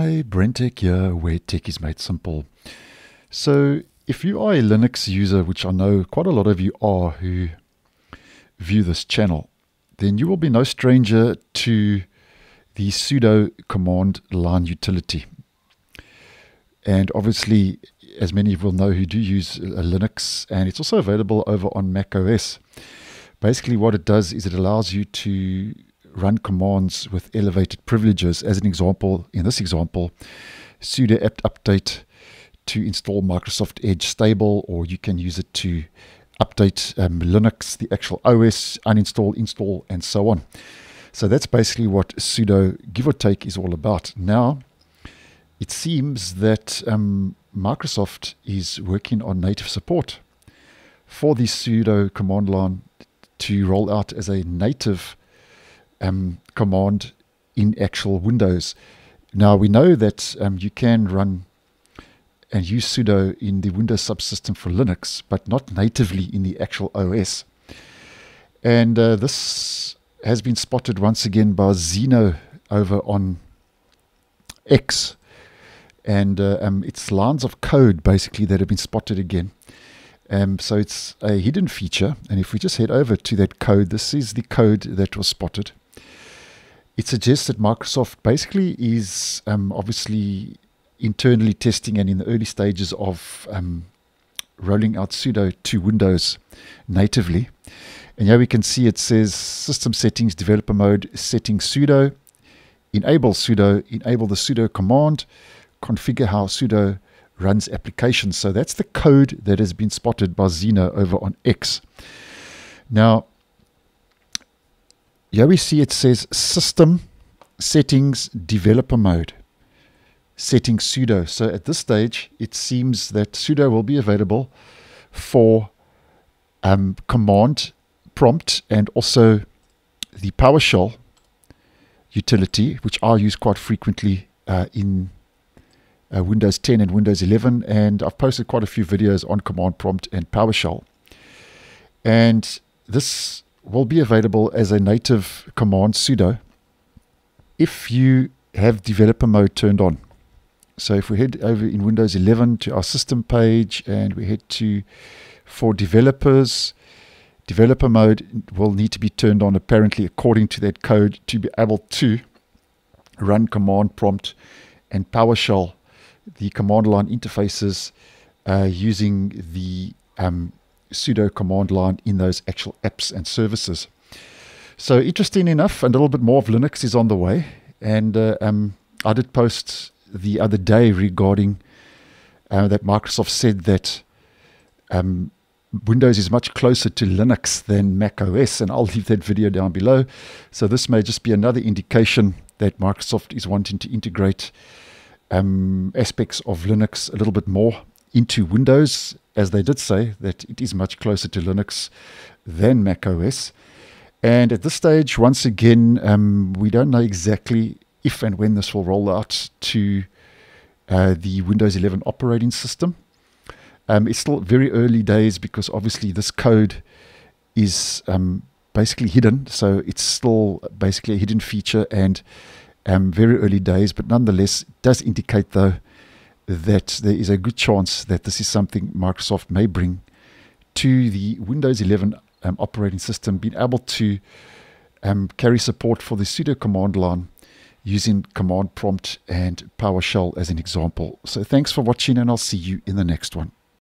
Hi, BrenTech here, where tech is made simple. So, if you are a Linux user, which I know quite a lot of you are who view this channel, then you will be no stranger to the sudo command line utility. And obviously, as many of you will know who do use uh, Linux, and it's also available over on Mac OS. Basically, what it does is it allows you to run commands with elevated privileges. As an example, in this example, sudo apt update to install Microsoft Edge stable, or you can use it to update um, Linux, the actual OS, uninstall, install, and so on. So that's basically what sudo give or take is all about. Now, it seems that um, Microsoft is working on native support for the sudo command line to roll out as a native um, command in actual Windows. Now we know that um, you can run and use sudo in the Windows subsystem for Linux, but not natively in the actual OS. And uh, this has been spotted once again by Xeno over on X. And uh, um, it's lines of code basically that have been spotted again. Um, so it's a hidden feature. And if we just head over to that code, this is the code that was spotted it suggests that Microsoft basically is um, obviously internally testing and in the early stages of um, rolling out sudo to Windows natively. And here we can see it says system settings, developer mode, setting sudo, enable sudo, enable the sudo command, configure how sudo runs applications. So that's the code that has been spotted by Xeno over on X. Now, here we see it says system settings developer mode setting sudo. So at this stage, it seems that sudo will be available for um, command prompt and also the PowerShell utility, which I use quite frequently uh, in uh, Windows 10 and Windows 11. And I've posted quite a few videos on command prompt and PowerShell. And this will be available as a native command sudo if you have developer mode turned on. So if we head over in Windows 11 to our system page and we head to for developers, developer mode will need to be turned on apparently according to that code to be able to run command prompt and PowerShell, the command line interfaces uh, using the um, sudo command line in those actual apps and services. So interesting enough, and a little bit more of Linux is on the way. And uh, um, I did post the other day regarding uh, that Microsoft said that um, Windows is much closer to Linux than Mac OS, and I'll leave that video down below. So this may just be another indication that Microsoft is wanting to integrate um, aspects of Linux a little bit more into Windows, as they did say that it is much closer to Linux than Mac OS. And at this stage, once again, um, we don't know exactly if and when this will roll out to uh, the Windows 11 operating system. Um, it's still very early days because obviously this code is um, basically hidden. So it's still basically a hidden feature and um, very early days, but nonetheless, it does indicate though that there is a good chance that this is something Microsoft may bring to the Windows 11 um, operating system, being able to um, carry support for the sudo command line using command prompt and PowerShell as an example. So thanks for watching and I'll see you in the next one.